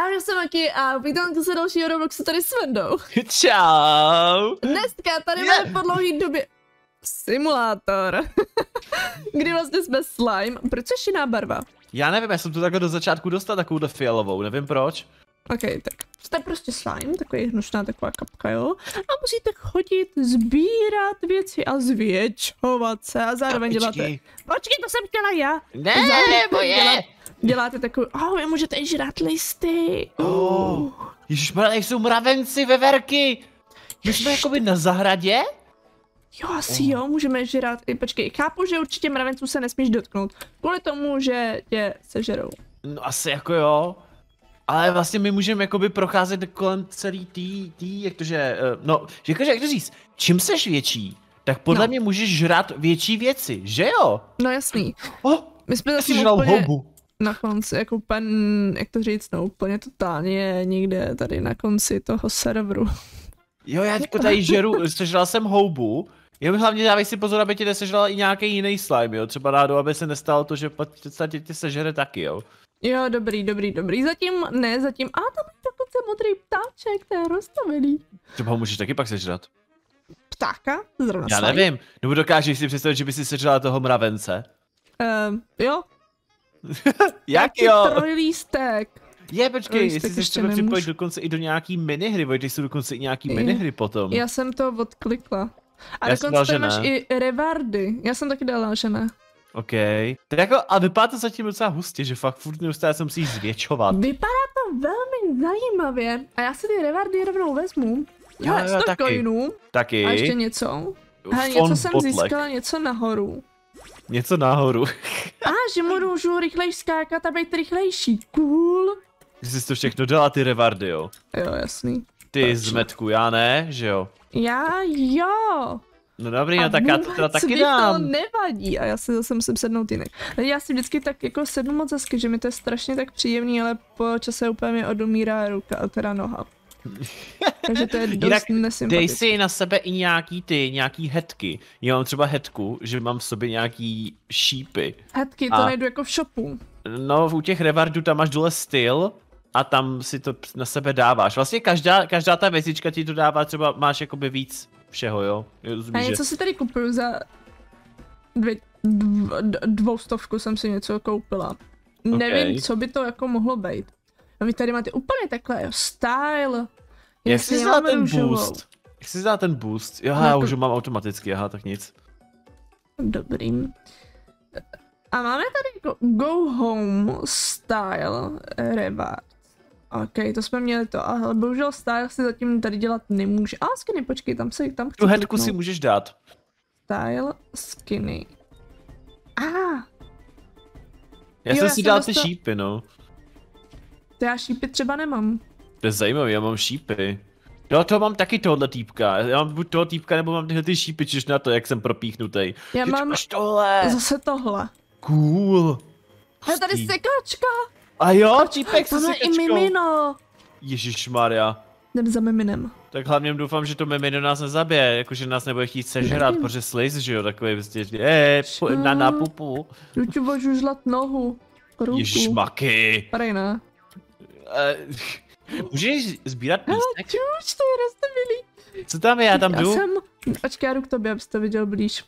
A já jsem Maki a vítám se dalšího Robloxu tady s Vendou. Čau. Dneska tady máme po dlouhý době simulátor, kdy vlastně jsme slime. Proč je jiná barva? Já nevím, já jsem tu takhle do začátku dostal takovou fialovou, nevím proč. Ok, tak jste prostě slime, takový hnušná taková kapka, jo? A musíte chodit, sbírat věci a zvětšovat se a zároveň Kapičky. děláte... Počkej, to jsem chtěla já. Ne, Zároveň moje. dělá- Děláte takovou, oh, vy můžete i žrát listy. Oh, Ježišmarja, jsou mravenci veverky. My jsme jakoby na zahradě? Jo, asi jo, můžeme žrát. I počkej, chápu, že určitě mravenců se nesmíš dotknout. Kvůli tomu, že tě sežerou. No asi jako jo. Ale vlastně my můžeme jakoby procházet kolem celý tý, tý, jak to že, eh, no, jakože, jak to říct, čím seš větší, tak podle No. mě můžeš žrat větší věci, že jo? No jasný. Oh, My jsme zase úplně houbu. Na konci, jako úplně, jak to říct, no úplně totálně někde tady na konci toho serveru. Jo, já teďko tady žeru, sežral jsem houbu. Jenom hlavně dávej si pozor, aby tě nesežral i nějaký jiný slime, jo. třeba náhodou, aby se nestalo to, že v podstatě tě sežere taky, jo. Jo, dobrý, dobrý, dobrý. Zatím ne, zatím. A tam je dokonce modrý ptáček, to je rozstavený. Třeba ho můžeš taky pak sežrat. Ptáka? Zrovna Já slime. nevím, nebo dokážeš si představit, že by si sežrala toho mravence. Ehm, jo. Jak jo? Trojlístek. Je, počkej, Trojlístek jestli se ještě chceme připojit nemůžu. dokonce i do nějaký minihry, Vojty jsou dokonce i nějaký Je. minihry potom. Já jsem to odklikla. A Já dokonce tam máš i rewardy. Já jsem taky dala, že ne. OK. Tak jako, a vypadá to zatím docela hustě, že fakt furt neustále se musíš zvětšovat. Vypadá to velmi zajímavě. A já si ty rewardy rovnou vezmu. Jo, Hele, jo, 100 taky. coinů. Taky. A ještě něco. Hele, něco jsem botlek. získala, něco nahoru. Něco nahoru. A že můžu rychleji skákat a být rychlejší. Cool. Že jsi to všechno dala, ty revardy, jo. Jo, jasný. Ty Proč? zmetku, já ne, že jo. Já jo. No dobrý, A no tak já to teda taky dám. to nevadí a já si zase musím sednout jinak. Ale Já si vždycky tak jako sednu moc hezky, že mi to je strašně tak příjemný, ale po čase úplně mi odumírá ruka, teda noha. Takže to je dost Jinak Dej si na sebe i nějaký ty, nějaký hetky. Já mám třeba hetku, že mám v sobě nějaký šípy. Hetky, to A- najdu jako v shopu. No, u těch revardů tam máš dole styl a tam si to na sebe dáváš. Vlastně každá, každá ta věcička ti to dává, třeba máš jakoby víc všeho, jo. Jo, A Rozumíš, že... něco si tady kupuju za dvě, dv, dvoustovku jsem si něco koupila. Nevím, co by to jako mohlo být. A vy tady máte úplně takhle, jo, style. Jak jsi vzala mám ten boost? Jak jsi vzala ten boost? Jo, No já to- už ho mám automaticky, aha, tak nic. Dobrý. A máme tady jako go home style reward. OK, to jsme měli to, ale bohužel style si zatím tady dělat nemůže. A skinny, počkej, tam se tam chci Tu hetku si můžeš dát. Style skinny. A, ah, Já Jo, jsem já si dal ty dostal- šípy, no. to já šípy třeba nemám. To je zajímavý, já mám šípy. Jo, to mám taky tohle týpka. Já mám buď toho týpka, nebo mám tyhle ty šípy, čiž na to, jak jsem propíchnutý. Já mám Máš tohle. zase tohle. Cool. Je tady Hustý. sekačka. A jo, týpek se je i sekačkou. mimino. Ježíš Maria. Jdem za miminem. Tak hlavně doufám, že to mimino nás nezabije, jakože nás nebude chtít sežrat, Nevím. protože sliz, že jo, takový prostě, je, na, na pupu. Jdu ti božu žlat nohu. Ruku. Ježmaky. Tady ne. Eh, Můžeš sbírat lístek? Čuč, to je rozstavěný. Co tam je, já tam Já jdu? jsem... Ačkej, já jdu k tobě, abys to viděl blíž.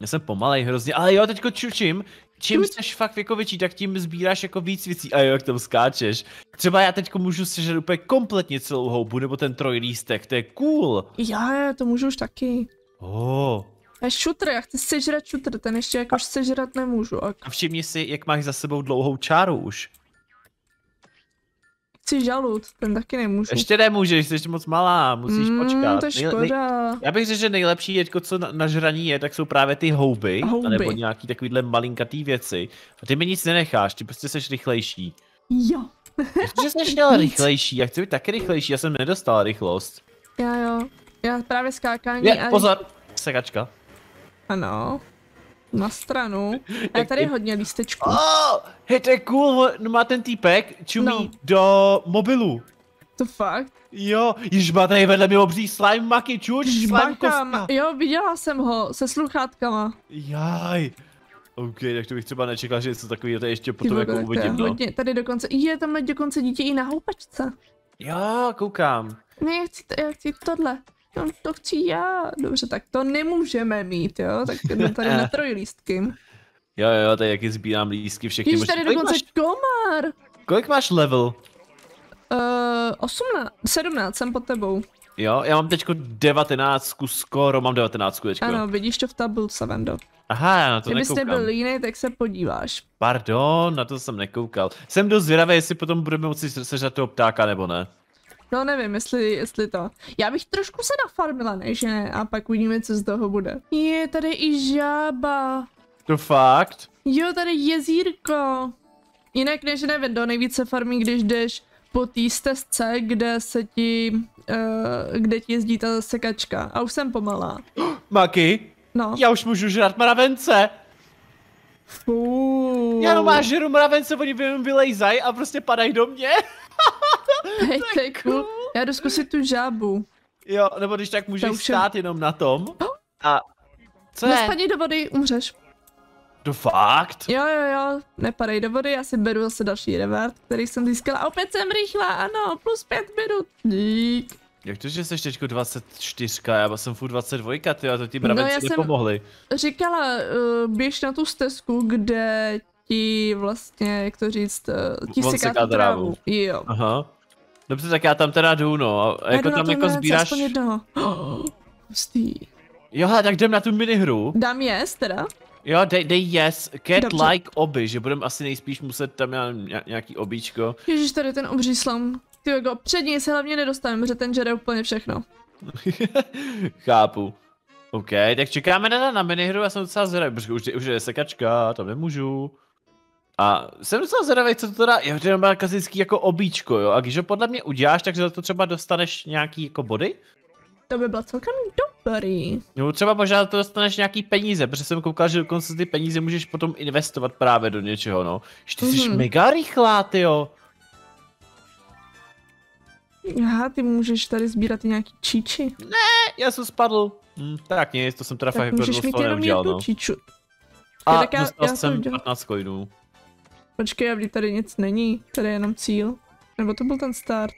Já jsem pomalej hrozně, ale jo, teďko čučím. Čím Čuč. jsi fakt jako větší, tak tím sbíráš jako víc věcí. A jo, jak tam skáčeš. Třeba já teďko můžu sežrat úplně kompletně celou houbu, nebo ten trojlístek, to je cool. Já, to můžu už taky. Oh. A šutr, já chci sežrat šutr, ten ještě jakož sežrat nemůžu. A A všimni si, jak máš za sebou dlouhou čáru už. Chci žalud, ten taky nemůžu. Ještě nemůžeš, jsi ještě moc malá, musíš mm, počkat. to je Nej- nej- škoda. Já bych řekl, že nejlepší jeďko, co na, na žraní je, tak jsou právě ty houby, Houby. nebo nějaký takovýhle malinkatý věci. A ty mi nic nenecháš, ty prostě seš rychlejší. Jo. Protože jsi měl rychlejší, já chci být taky rychlejší, já jsem nedostal rychlost. Já jo. Já právě skákání Je, a... pozor, sekačka. Ano. Na stranu. A tady ty- hodně lístečků. Oh, hej, to je cool, no má ten týpek, čumí No. do mobilu. To fakt? Jo, již má tady vedle mě obří slime maky, čuč, slime kostka. jo, viděla jsem ho se sluchátkama. Jaj. OK, tak to bych třeba nečekal, že něco takového tady ještě potom jako je uvidím, no. hodně, tady dokonce, je tam dokonce dítě i na houpačce. Jo, koukám. Ne, já chci, to, já chci tohle. To, to chci já. Dobře, tak to nemůžeme mít, jo? Tak jdem tady na trojlístky. Jo, jo, tady jaký sbírám lístky všechny. Možný- tady dokonce máš, komár. kolik máš level? Uh, 18, 17, jsem pod tebou. Jo, já mám teďko 19, skoro mám 19 teďko. Ano, vidíš to v tabulce, Vendo. Aha, já na to Kdybyste nekoukám. byl jiný, tak se podíváš. Pardon, na to jsem nekoukal. Jsem dost zvědavý, jestli potom budeme moci sežrat toho ptáka nebo ne. No nevím, jestli, jestli to. Já bych trošku se nafarmila, ne, že ne? A pak uvidíme, co z toho bude. Je tady i žába. To fakt? Jo, tady jezírko. Jinak než nevím, do nejvíce farmí, když jdeš po té stezce, kde se ti, uh, kde ti jezdí ta sekačka. A už jsem pomalá. Maki, No. já už můžu žrat mravence. Fuuu. Já jenom máš žeru mravence, oni jenom vylejzají a prostě padají do mě. Hej, to je cool. Já jdu zkusit tu žábu. Jo, nebo když tak můžeš je- stát jenom na tom. A co je? Nespadni do vody, umřeš. To fakt? Jo, jo, jo, nepadej do vody, já si beru zase další revert, který jsem získala. A opět jsem rychlá, ano, plus pět minut. Dík. Jak to, že jsi teďko 24, já jsem furt 22, ty a to ti No, já mravenci jsem- nepomohli. Říkala, uh, běž na tu stezku, kde ti vlastně, jak to říct, uh, ti seká trávu. trávu. Jo. Aha. Dobře, tak já tam teda jdu, no. A Já jako tam jako sbíráš... Aspoň jednoho. Oh, hustý. Jo, hele, tak jdem na tu minihru. Dám jest teda? Jo, dej, dej yes, cat Dobře. like oby, že budeme asi nejspíš muset tam já, ně- nějaký obíčko. Ježíš, tady ten obří slam. Ty jako před něj se hlavně nedostaneme, protože ten žere úplně všechno. Chápu. OK, tak čekáme na, na minihru, já jsem docela zvědavý, protože už, už je sekačka, tam nemůžu. A jsem docela zvědavý, co to teda, jo, to je jenom klasický jako obíčko, jo, a když ho podle mě uděláš, tak za to třeba dostaneš nějaký jako body? To by bylo celkem dobrý. Nebo třeba možná to dostaneš nějaký peníze, protože jsem koukal, že dokonce ty peníze můžeš potom investovat právě do něčeho, no. Že ty jsi Mhm. mega rychlá, tyjo. Aha, ty můžeš tady sbírat nějaký číči. Já jsem spadl. Hm, tak nic, to jsem teda fakt Tak jako můžeš mít jenom jednu no. číču. A tak já- dostal já jsem udělám. 15 coinů. Počkej, aby tady nic není, tady je jenom cíl. Nebo to byl ten start.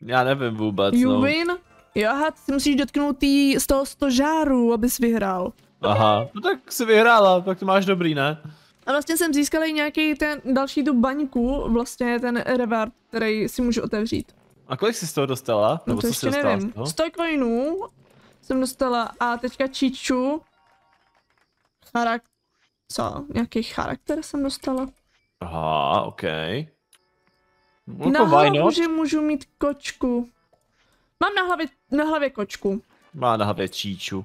Já nevím vůbec, You no. win? Jo, aha, ty si musíš dotknout tý, z toho stožáru, abys vyhrál. Aha, no tak si vyhrála, tak to máš dobrý, ne? A vlastně jsem získal i nějaký ten další tu baňku, vlastně ten reward, který si můžu otevřít. A kolik jsi z toho dostala? No Nebo to co jsi ještě dostala nevím. toho? 100 coinů jsem dostala a teďka číču. Charak... Co? Nějaký charakter jsem dostala? Aha, ok. No, na jako not? že můžu mít kočku. Mám na hlavě, na hlavě kočku. Má na hlavě číču.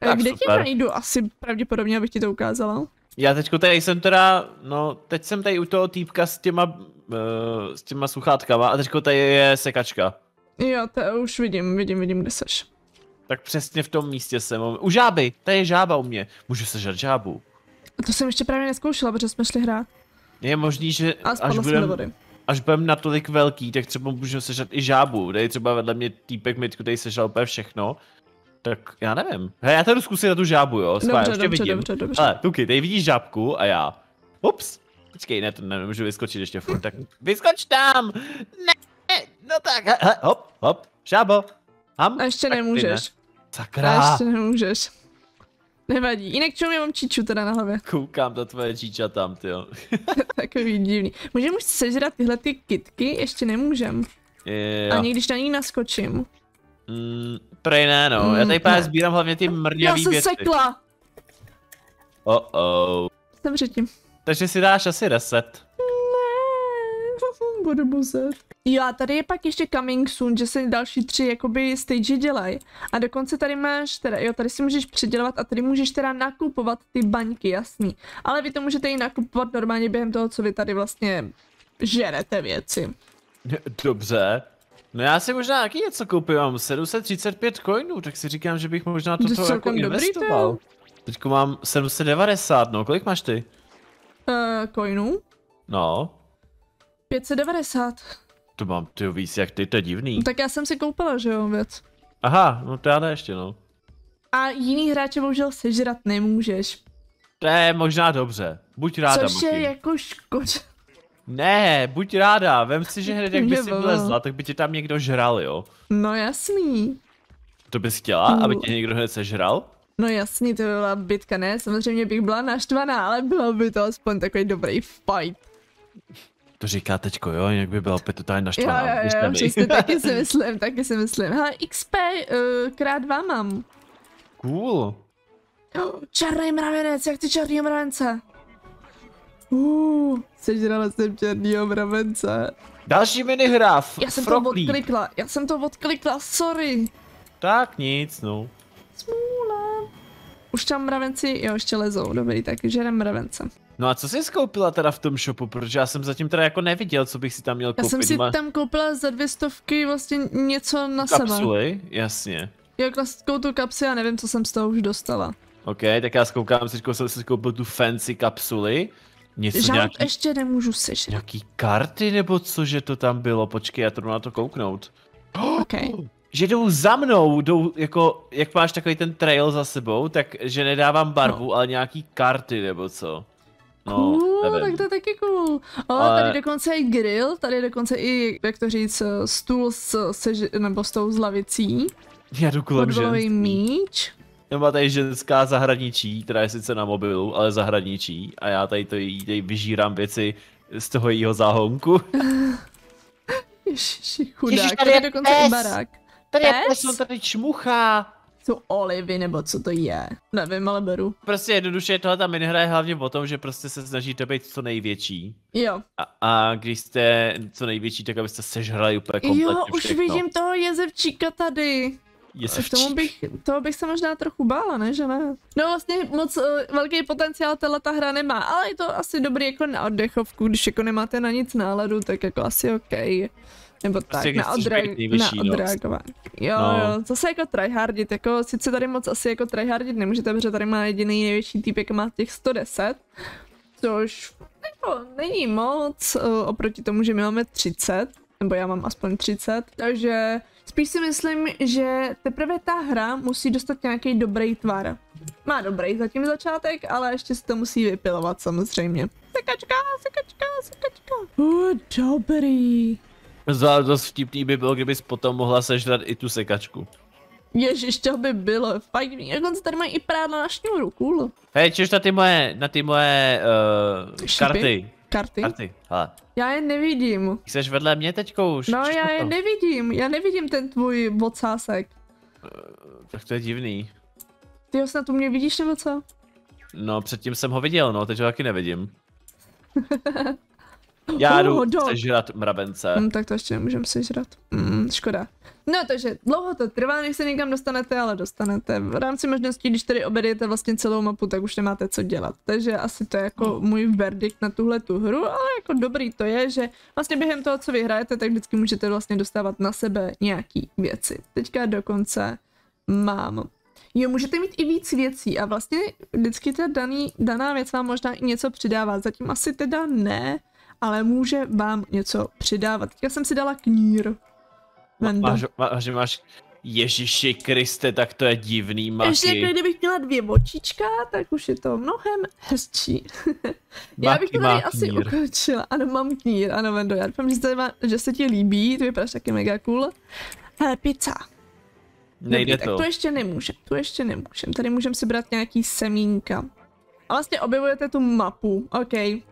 Eh, Tak Kde tě super. najdu? Asi pravděpodobně, abych ti to ukázala. Já teďko tady jsem teda, no, teď jsem tady u toho týpka s těma, uh, s těma sluchátkama a teďko tady je sekačka. Jo, to už vidím, vidím, vidím, kde seš. Tak přesně v tom místě jsem. U žáby, tady je žába u mě. Můžu sežrat žábu. A to jsem ještě právě neskoušela, protože jsme šli hrát. Je možný, že A až spadla jsem do budem, vody. až budem natolik velký, tak třeba můžu sežrat i žábu. Tady třeba vedle mě týpek mi tady sežral úplně všechno. Tak já nevím. Hej, já to jdu zkusit na tu žábu, jo. Schválně, Dobře, dobře, vidím. dobře, dobře. Ale, Tuky, tady vidíš žábku a já. Ups. Počkej, ne, to nemůžu vyskočit ještě furt, tak vyskoč tam! Ne, no tak, he, he, hop, hop, žábo. Ham, A ještě tak ty nemůžeš. Ne. A Sakra, ještě nemůžeš. Nevadí. Jinak čemu já mám číču teda na hlavě? koukám na tvoje číča tam, tyjo. Takový divný. Můžeme už sežrat tyhle ty kitky? Ještě nemůžem. Jo. Ani když na ní naskočím. Mm, prej ne, no. Mm, Já tady právě sbírám hlavně ty Já mrňavý jsem věci. sekla! Oh oh. Jsem předtím. Takže si dáš asi reset. Ne, budu muset. Jo a tady je pak ještě coming soon, že se další tři jakoby stage dělají. A dokonce tady máš, teda jo, tady si můžeš přidělovat a tady můžeš teda nakupovat ty baňky, jasný. Ale vy to můžete i nakupovat normálně během toho, co vy tady vlastně žerete věci. Dobře. No já si možná taky něco koupím, mám 735 coinů, tak si říkám, že bych možná To toto jako celkem dobrý, investoval. Teďko mám 790, no kolik máš ty? Uh, coinů? No, 590. to mám ty víc jak ty, to je divný. No, tak já jsem si koupila, že jo, věc. Aha, no to já ne ještě no. A jiný hráče bohužel sežrat nemůžeš. To je možná dobře. Buď ráda, Což je jako škoda. Ne, buď ráda. Vem si, že hned jak by si vlezla, tak by tě tam někdo žral, jo. No jasný. To bys chtěla, aby Uh. tě někdo hned sežral? No jasný, to by byla bitka, ne? Samozřejmě bych byla naštvaná, ale bylo by to aspoň takový dobrý fight. To říká teďko, jo, jinak by byla opět totálně Jo, naštvaná. jo, jo, tady. přesně taky si myslím, taky si myslím. Hele, XP uh, krát dva mám. Cool. Oh, černý mravenec, jak ty černý mravence? Uh, sežrala jsem černýho mravence. Další minihra, Já jsem to odklikla, já jsem to odklikla, sorry. Tak nic, no. Smůla. Už tam mravenci, jo, ještě lezou, dobrý, tak žerem mravence. No a co jsi skoupila teda v tom shopu, protože já jsem zatím teda jako neviděl, co bych si tam měl Já koupit. jsem si Má- tam koupila za dvě stovky vlastně něco na sebe. Kapsuly, jasně. Jo, klasickou tu kapsu, já nevím, co jsem z toho už dostala. OK, tak já zkoukám, teď jsem si koupil tu fancy kapsuly. Něco Žádný nějaký, ještě nemůžu sežrat. nějaký karty nebo co, že to tam bylo, počkej, já to jdu na to kouknout. OK. Že jdou za mnou, jdou jako, jak máš takový ten trail za sebou, tak že nedávám barvu, no. ale nějaký karty nebo co. No, cool, nevím. tak to je taky cool. O, Ale- tady dokonce i grill, tady dokonce i, jak to říct, stůl s, sež, nebo s tou z lavicí, Já jdu kolem ženský. míč. Nebo tady ženská zahraničí, která je sice na mobilu, ale zahraničí. A já tady, to jí, tady vyžírám věci z toho jejího záhonku. Ježiši, chudák. Ježiš, tady tady je je dokonce pes. i barák. Tady je Pes? pes, on tady čmuchá. Jsou olivy, nebo co to je? Nevím, ale beru. Prostě jednoduše tohle ta minihra je hlavně o tom, že prostě se snažíte být co největší. Jo. A, a když jste co největší, tak abyste sežrali úplně kompletně Jo, už všechno. vidím toho jezevčíka tady. Jezevčík. Tomu bych, toho bych se možná trochu bála, ne, že ne? No vlastně moc uh, velký potenciál tahle ta hra nemá, ale je to asi dobrý jako na oddechovku, když jako nemáte na nic náladu, tak jako asi OK. Nebo Prostě tak, na, nejvyšší, na no. odreagování. Jo, No. jo, zase jako tryhardit, jako sice tady moc asi jako tryhardit nemůžete, protože tady má jediný největší týpek, má těch 110, což jako není moc uh, oproti tomu, že my máme 30, nebo já mám aspoň 30, takže spíš si myslím, že teprve ta hra musí dostat nějaký dobrý tvar. Má dobrý zatím začátek, ale ještě se to musí vypilovat samozřejmě. Sekačka, sekačka, sekačka. Uh, dobrý. Za dost vtipný by bylo, kdybys potom mohla sežrat i tu sekačku. Ježiš, to by bylo fakt. Dokonce tady mají i prádlo na šňůru, cool. Hej, češ na ty moje, na ty moje uh, karty. Karty? Karty, hele. Já je nevidím. Jsi vedle mě teďko už. No já je to. nevidím, já nevidím ten tvůj vocásek. Tak to je divný. Ty ho snad u mě vidíš nebo co? No, předtím jsem ho viděl, no, teď ho taky nevidím. Já Oh, jdu dog. sežrat mravence. Hm, tak to ještě nemůžem sežrat. Mm, škoda. No, takže dlouho to trvá, než se někam dostanete, ale dostanete. V rámci možností, když tady objedete vlastně celou mapu, tak už nemáte co dělat. Takže asi to je jako můj verdikt na tuhle tu hru, ale jako dobrý to je, že vlastně během toho, co vyhrajete, tak vždycky můžete vlastně dostávat na sebe nějaký věci. Teďka dokonce mám Jo, můžete mít i víc věcí a vlastně vždycky ta daný, daná věc vám možná i něco přidává. Zatím asi teda ne, ale může vám něco přidávat. Teďka jsem si dala knír. Vendo. Máš, máš, máš, Ježiši Kriste, tak to je divný, Maki. Ještě jako kdybych měla dvě očička, tak už je to mnohem hezčí. Já bych to tady asi knír. ukončila. Ano, mám knír, ano, Vendo, já doufám, že se, má, že se ti líbí, to vypadáš taky mega cool. Hele, pizza. Nejde Dobrý, to. Tak to ještě nemůžem, tu ještě nemůžem. Tady můžeme si brát nějaký semínka. A vlastně objevujete tu mapu, OK.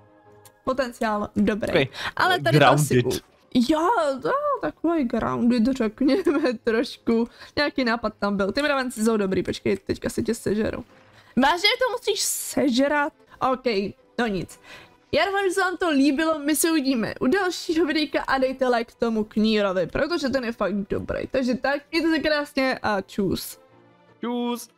Potenciál dobrý. Okay. Ale tady to asi... Grounded. Jo, to, takový grounded, řekněme trošku. Nějaký nápad tam byl. Ty mravenci jsou dobrý, počkej, teďka se tě sežeru. Vážně to musíš sežrat? OK, no nic. Já doufám, že se vám to líbilo, my se uvidíme u dalšího videjka a dejte like tomu knírovi, protože ten je fakt dobrý. Takže tak, mějte se krásně a čus. Čus.